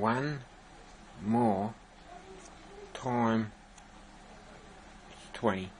one more time 20.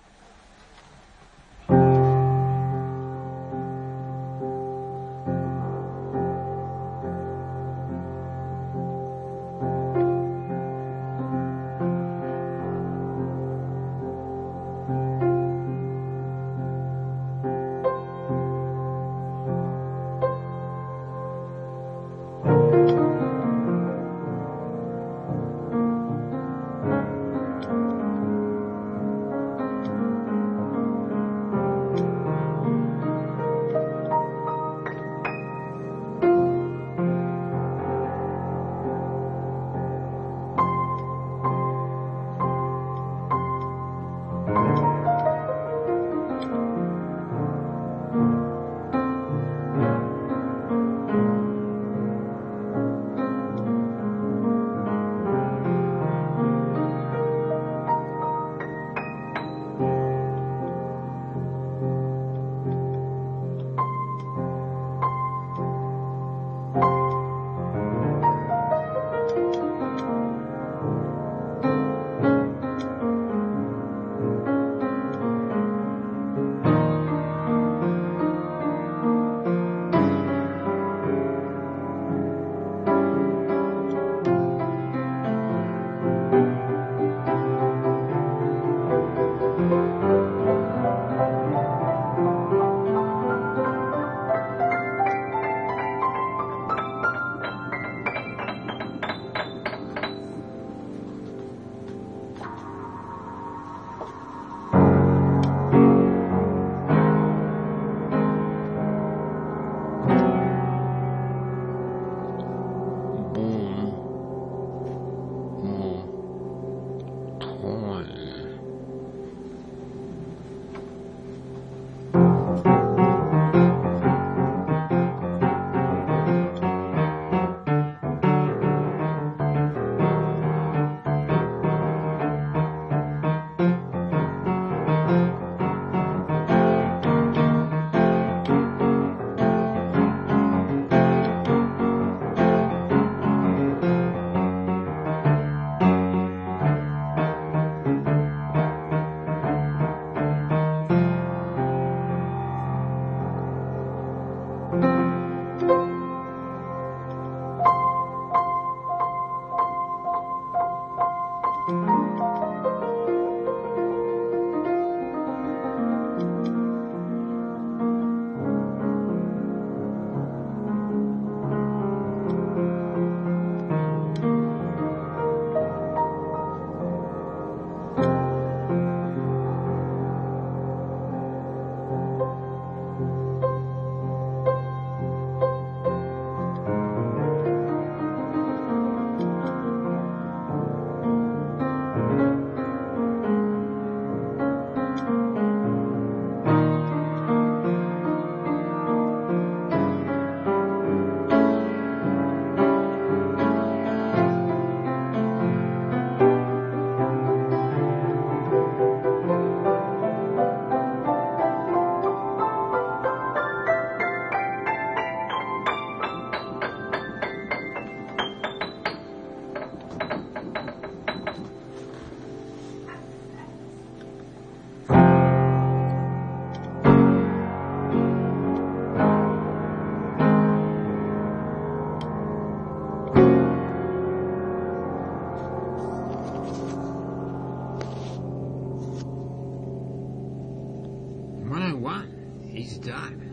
One. He's done.